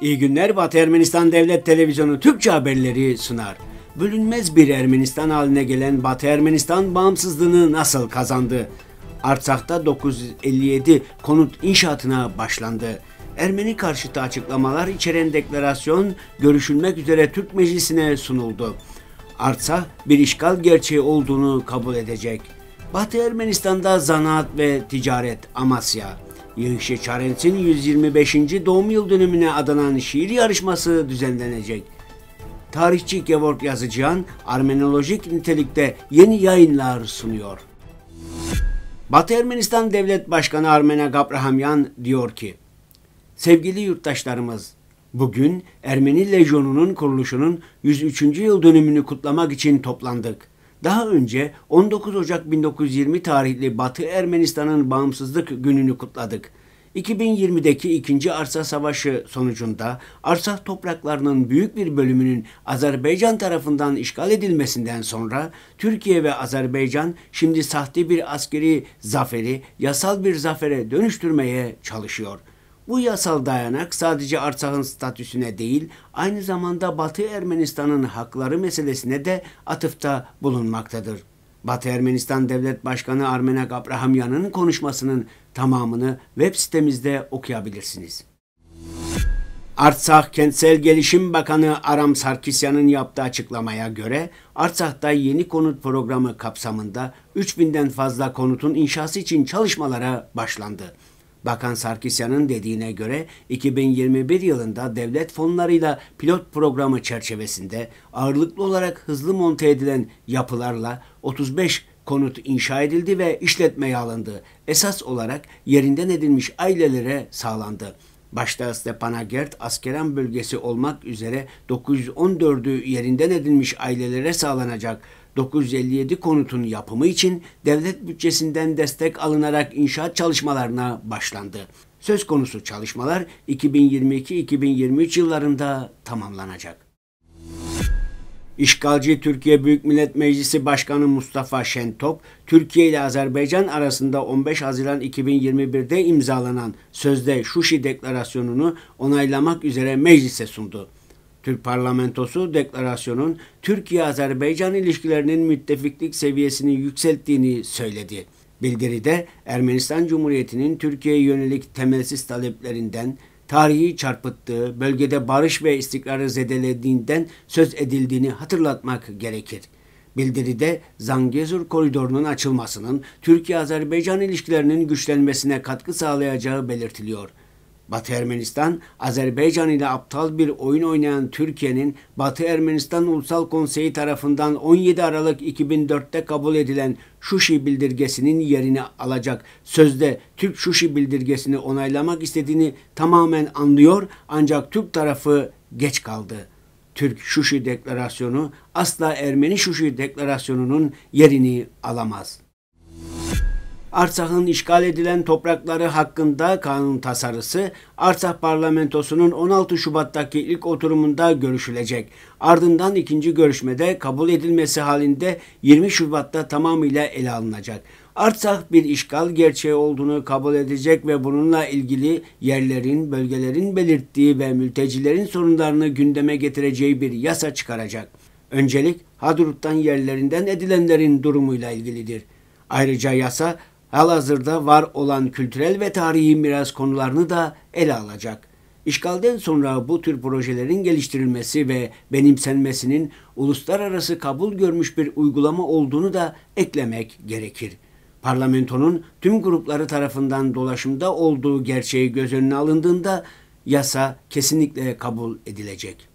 İyi günler Batı Ermenistan Devlet Televizyonu Türkçe haberleri sunar. Bölünmez bir Ermenistan haline gelen Batı Ermenistan bağımsızlığını nasıl kazandı? Artsak'ta 957 konut inşaatına başlandı. Ermeni karşıtı açıklamalar içeren deklarasyon görüşülmek üzere Türk Meclisi'ne sunuldu. Artsak bir işgal gerçeği olduğunu kabul edecek. Batı Ermenistan'da zanaat ve ticaret Amasya. Yığışe Çarens'in 125. doğum yıl dönümüne adanan şiir yarışması düzenlenecek. Tarihçi Gevorg Yazıcıyan Armenolojik nitelikte yeni yayınlar sunuyor. Batı Ermenistan Devlet Başkanı Armena Gabrahamyan diyor ki, Sevgili yurttaşlarımız, bugün Ermeni Lejyonu'nun kuruluşunun 103. yıl dönümünü kutlamak için toplandık. Daha önce 19 Ocak 1920 tarihli Batı Ermenistan'ın bağımsızlık gününü kutladık. 2020'deki ikinci Arsa Savaşı sonucunda Arsa topraklarının büyük bir bölümünün Azerbaycan tarafından işgal edilmesinden sonra Türkiye ve Azerbaycan şimdi sahte bir askeri zaferi yasal bir zafere dönüştürmeye çalışıyor. Bu yasal dayanak sadece Artsak'ın statüsüne değil, aynı zamanda Batı Ermenistan'ın hakları meselesine de atıfta bulunmaktadır. Batı Ermenistan Devlet Başkanı Armenak Abrahamyan'ın konuşmasının tamamını web sitemizde okuyabilirsiniz. Artsakh Kentsel Gelişim Bakanı Aram Sarkisyan'ın yaptığı açıklamaya göre Artsak'ta yeni konut programı kapsamında 3000'den fazla konutun inşası için çalışmalara başlandı. Bakan Sarkisyan'ın dediğine göre 2021 yılında devlet fonlarıyla pilot programı çerçevesinde ağırlıklı olarak hızlı monte edilen yapılarla 35 konut inşa edildi ve işletmeye alındı. Esas olarak yerinden edilmiş ailelere sağlandı. Başta Stepanakert askeren bölgesi olmak üzere 914'ü yerinden edilmiş ailelere sağlanacak 957 konutun yapımı için devlet bütçesinden destek alınarak inşaat çalışmalarına başlandı. Söz konusu çalışmalar 2022-2023 yıllarında tamamlanacak. İşgalci Türkiye Büyük Millet Meclisi Başkanı Mustafa Şentop, Türkiye ile Azerbaycan arasında 15 Haziran 2021'de imzalanan sözde Şuşi Deklarasyonu'nu onaylamak üzere meclise sundu. Türk parlamentosu deklarasyonun Türkiye-Azerbaycan ilişkilerinin müttefiklik seviyesini yükselttiğini söyledi. Bildiride Ermenistan Cumhuriyeti'nin Türkiye'ye yönelik temelsiz taleplerinden, tarihi çarpıttığı, bölgede barış ve istikrarı zedelediğinden söz edildiğini hatırlatmak gerekir. Bildiride Zangezur koridorunun açılmasının Türkiye-Azerbaycan ilişkilerinin güçlenmesine katkı sağlayacağı belirtiliyor. Batı Ermenistan, Azerbaycan ile aptal bir oyun oynayan Türkiye'nin Batı Ermenistan Ulusal Konseyi tarafından 17 Aralık 2004'te kabul edilen Şuşi bildirgesinin yerini alacak sözde Türk Şuşi bildirgesini onaylamak istediğini tamamen anlıyor ancak Türk tarafı geç kaldı. Türk Şuşi Deklarasyonu asla Ermeni Şuşi Deklarasyonu'nun yerini alamaz. Artsak'ın işgal edilen toprakları hakkında kanun tasarısı Arsak Parlamentosu'nun 16 Şubat'taki ilk oturumunda görüşülecek. Ardından ikinci görüşmede kabul edilmesi halinde 20 Şubat'ta tamamıyla ele alınacak. Artsak bir işgal gerçeği olduğunu kabul edecek ve bununla ilgili yerlerin, bölgelerin belirttiği ve mültecilerin sorunlarını gündeme getireceği bir yasa çıkaracak. Öncelik Hadrut'tan yerlerinden edilenlerin durumuyla ilgilidir. Ayrıca yasa halihazırda var olan kültürel ve tarihi miras konularını da ele alacak. İşgalden sonra bu tür projelerin geliştirilmesi ve benimsenmesinin uluslararası kabul görmüş bir uygulama olduğunu da eklemek gerekir. Parlamentonun tüm grupları tarafından dolaşımda olduğu gerçeği göz önüne alındığında yasa kesinlikle kabul edilecek.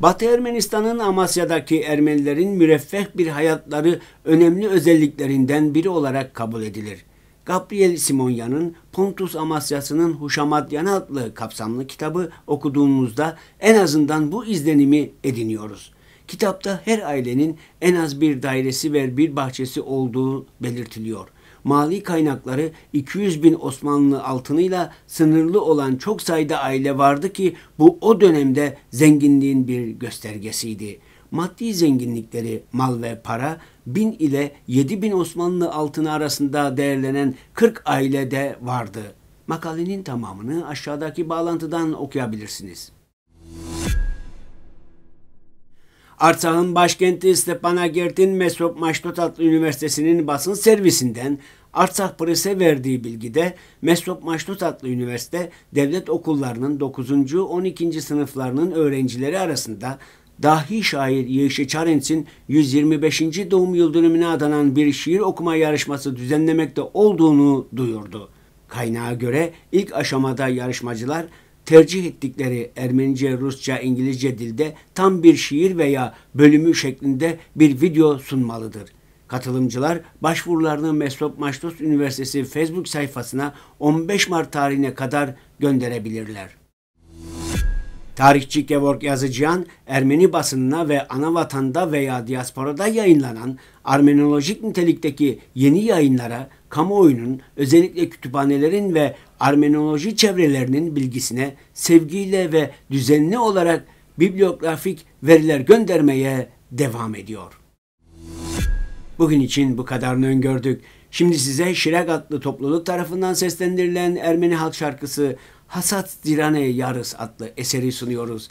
Batı Ermenistan'ın Amasya'daki Ermenilerin müreffeh bir hayatları önemli özelliklerinden biri olarak kabul edilir. Gabriel Simonya'nın Pontus Amasyası'nın Huşamadyanı adlı kapsamlı kitabı okuduğumuzda en azından bu izlenimi ediniyoruz. Kitapta her ailenin en az bir dairesi ve bir bahçesi olduğu belirtiliyor mali kaynakları 200 bin Osmanlı altınıyla sınırlı olan çok sayıda aile vardı ki bu o dönemde zenginliğin bir göstergesiydi. Maddi zenginlikleri, mal ve para 1000 ile 7 bin Osmanlı altını arasında değerlenen 40 ailede vardı. Makalenin tamamını aşağıdaki bağlantıdan okuyabilirsiniz. Artsak'ın başkenti Stepanakert'in Mesrop Maştot adlı üniversitesinin basın servisinden Artsak Pres'e verdiği bilgide Mesrop Maştot adlı üniversite devlet okullarının 9. 12. sınıflarının öğrencileri arasında dahi şair Yeşe Çarens'in 125. doğum yıl dönümüne adanan bir şiir okuma yarışması düzenlemekte olduğunu duyurdu. Kaynağa göre ilk aşamada yarışmacılar tercih ettikleri Ermenice, Rusça, İngilizce dilde tam bir şiir veya bölümü şeklinde bir video sunmalıdır. Katılımcılar başvurularını Mesrop Maştos Üniversitesi Facebook sayfasına 15 Mart tarihine kadar gönderebilirler. Tarihçi Gevorg Yazıcıyan, Ermeni basınına ve ana vatanda veya diasporada yayınlanan Armenolojik nitelikteki yeni yayınlara kamuoyunun özellikle kütüphanelerin ve Armenoloji çevrelerinin bilgisine sevgiyle ve düzenli olarak bibliografik veriler göndermeye devam ediyor. Bugün için bu kadarını öngördük. Şimdi size Şirek adlı topluluk tarafından seslendirilen Ermeni halk şarkısı Hasat Dirane Yarıs adlı eseri sunuyoruz.